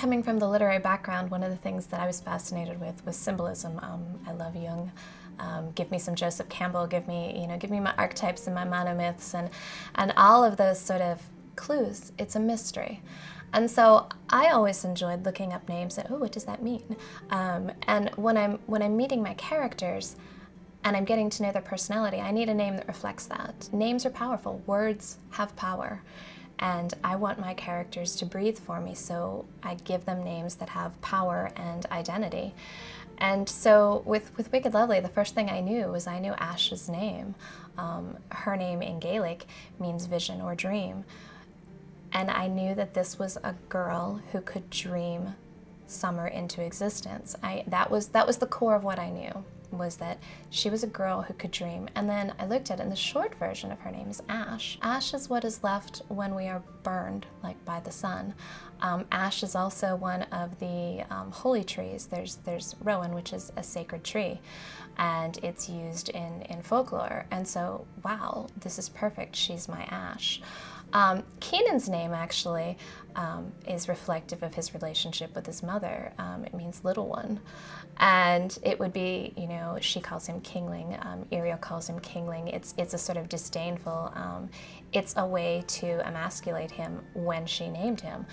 Coming from the literary background, one of the things that I was fascinated with was symbolism. Um, I love Jung. Um, give me some Joseph Campbell. Give me, you know, give me my archetypes and my monomyths, and and all of those sort of clues. It's a mystery. And so I always enjoyed looking up names and, oh, what does that mean? Um, and when I'm, when I'm meeting my characters and I'm getting to know their personality, I need a name that reflects that. Names are powerful. Words have power and I want my characters to breathe for me, so I give them names that have power and identity. And so with, with Wicked Lovely, the first thing I knew was I knew Ash's name. Um, her name in Gaelic means vision or dream. And I knew that this was a girl who could dream summer into existence. I, that, was, that was the core of what I knew was that she was a girl who could dream. And then I looked at it, and the short version of her name is Ash. Ash is what is left when we are burned, like by the sun. Um, ash is also one of the um, holy trees. There's, there's Rowan, which is a sacred tree, and it's used in, in folklore. And so, wow, this is perfect. She's my Ash. Um, Keenan's name actually um, is reflective of his relationship with his mother. Um, it means little one. And it would be, you know, she calls him Kingling, um, Ariel calls him Kingling. It's, it's a sort of disdainful, um, it's a way to emasculate him when she named him.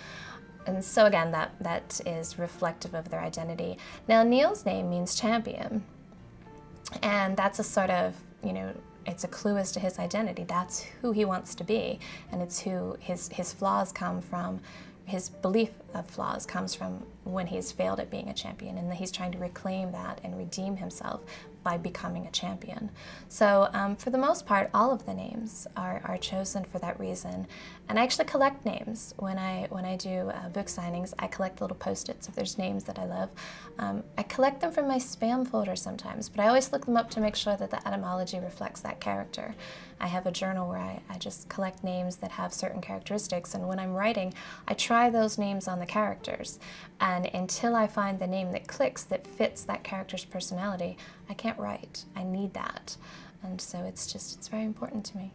And so again, that, that is reflective of their identity. Now, Niall's name means champion. And that's a sort of, you know, it's a clue as to his identity. That's who he wants to be, and it's who his, his flaws come from. His belief of flaws comes from when he's failed at being a champion, and he's trying to reclaim that and redeem himself by becoming a champion. So um, for the most part, all of the names are, are chosen for that reason. And I actually collect names when I, when I do uh, book signings. I collect little post-its if there's names that I love. Um, I collect them from my spam folder sometimes, but I always look them up to make sure that the etymology reflects that character. I have a journal where I, I just collect names that have certain characteristics, and when I'm writing, I try those names on the characters. And until I find the name that clicks, that fits that character's personality, I can't write. I need that. And so it's just, it's very important to me.